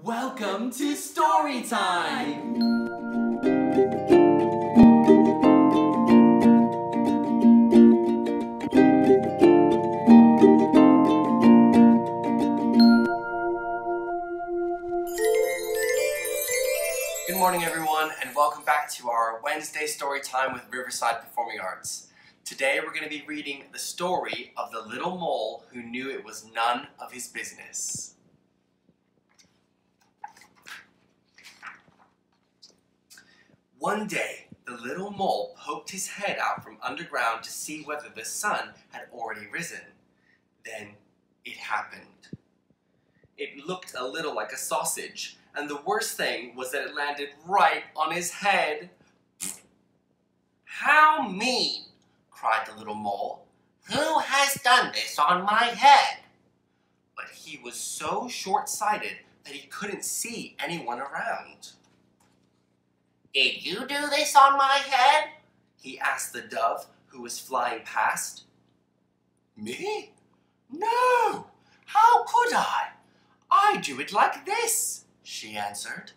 Welcome to story time! Good morning, everyone, and welcome back to our Wednesday story time with Riverside Performing Arts. Today, we're going to be reading the story of the little mole who knew it was none of his business. One day, the little mole poked his head out from underground to see whether the sun had already risen. Then it happened. It looked a little like a sausage, and the worst thing was that it landed right on his head. How mean! cried the little mole. Who has done this on my head? But he was so short sighted that he couldn't see anyone around. Did you do this on my head? he asked the dove who was flying past. Me? No! How could I? I do it like this, she answered.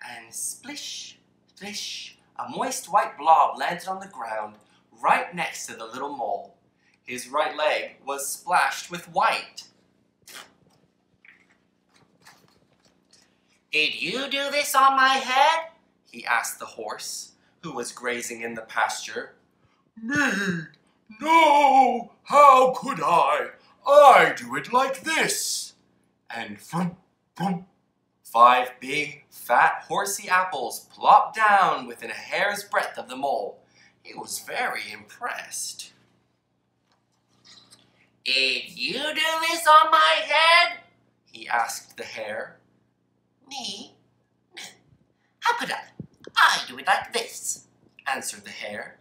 And splish, splish, a moist white blob landed on the ground right next to the little mole. His right leg was splashed with white. Did you do this on my head? He asked the horse, who was grazing in the pasture. Me? No! How could I? I do it like this. and vroom, vroom, five big, fat, horsey apples plopped down within a hair's breadth of the mole. He was very impressed. Did you do this on my head? he asked the hare. Me? How could I? I do it like this, answered the hare.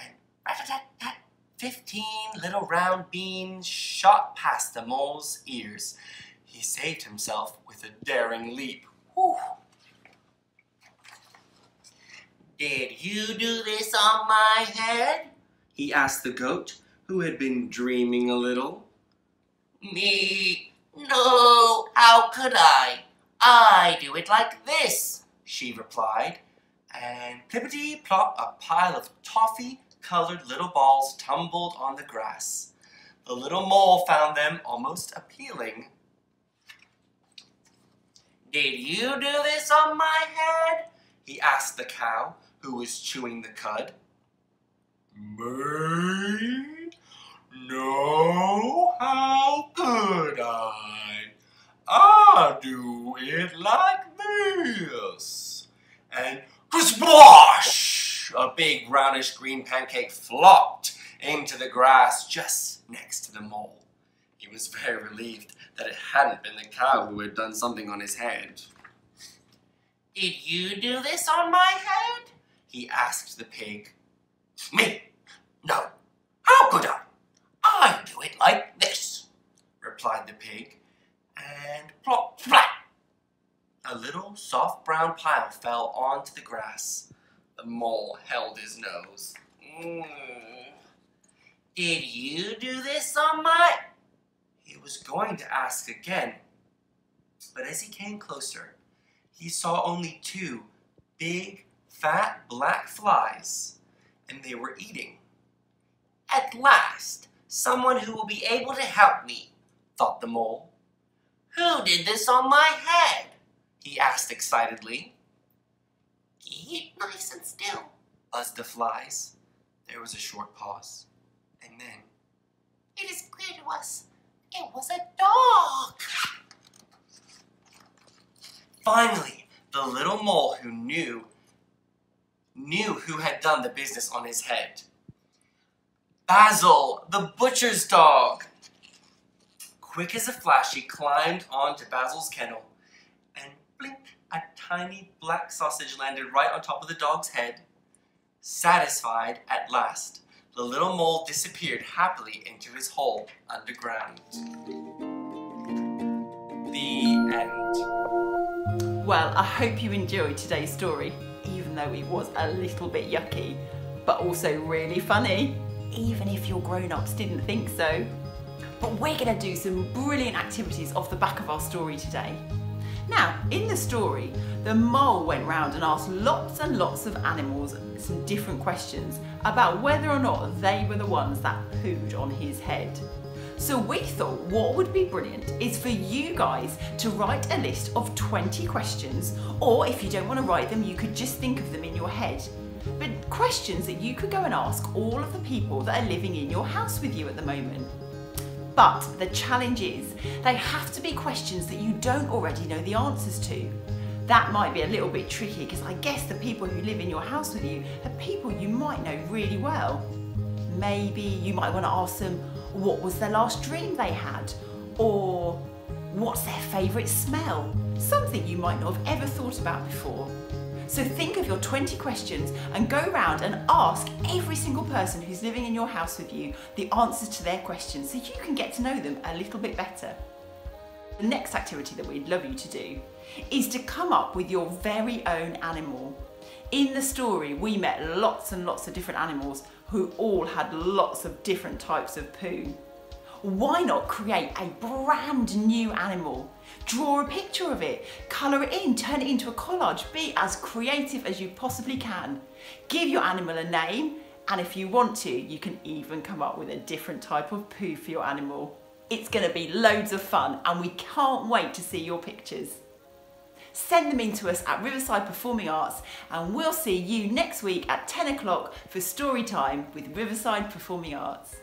And rat-a-tat-tat, fifteen little round beans shot past the mole's ears. He saved himself with a daring leap. Whew. Did you do this on my head? He asked the goat, who had been dreaming a little. Me? No, how could I? I do it like this, she replied. And plippity plop, a pile of toffee colored little balls tumbled on the grass. The little mole found them almost appealing. Did you do this on my head? He asked the cow, who was chewing the cud. Me? No, how could I? I do it like this. And splash! A big brownish green pancake flopped into the grass just next to the mole. He was very relieved that it hadn't been the cow who had done something on his head. Did you do this on my head? He asked the pig. Me? No. How could I? I do it like this, replied the pig. And plop, flat! A little soft brown pile fell onto the grass. The mole held his nose. Mm. Did you do this on my... He was going to ask again, but as he came closer, he saw only two big, fat, black flies, and they were eating. At last, someone who will be able to help me, thought the mole. Who did this on my head? he asked excitedly. Keep nice and still, buzzed the flies. There was a short pause, and then, It is clear to us it was a dog. Finally, the little mole who knew knew who had done the business on his head. Basil, the butcher's dog. Quick as a flash, he climbed onto Basil's kennel, and blink, a tiny black sausage landed right on top of the dog's head. Satisfied at last, the little mole disappeared happily into his hole underground. The end. Well, I hope you enjoyed today's story, even though it was a little bit yucky, but also really funny, even if your grown ups didn't think so. But we're going to do some brilliant activities off the back of our story today. Now, in the story, the mole went round and asked lots and lots of animals some different questions about whether or not they were the ones that pooed on his head. So we thought what would be brilliant is for you guys to write a list of 20 questions, or if you don't want to write them, you could just think of them in your head. But questions that you could go and ask all of the people that are living in your house with you at the moment. But the challenge is they have to be questions that you don't already know the answers to. That might be a little bit tricky because I guess the people who live in your house with you are people you might know really well. Maybe you might want to ask them what was their last dream they had or what's their favourite smell, something you might not have ever thought about before. So think of your 20 questions and go round and ask every single person who's living in your house with you the answers to their questions so you can get to know them a little bit better. The next activity that we'd love you to do is to come up with your very own animal. In the story, we met lots and lots of different animals who all had lots of different types of poo why not create a brand new animal? Draw a picture of it, colour it in, turn it into a collage, be as creative as you possibly can. Give your animal a name, and if you want to, you can even come up with a different type of poo for your animal. It's going to be loads of fun, and we can't wait to see your pictures. Send them in to us at Riverside Performing Arts, and we'll see you next week at 10 o'clock for story time with Riverside Performing Arts.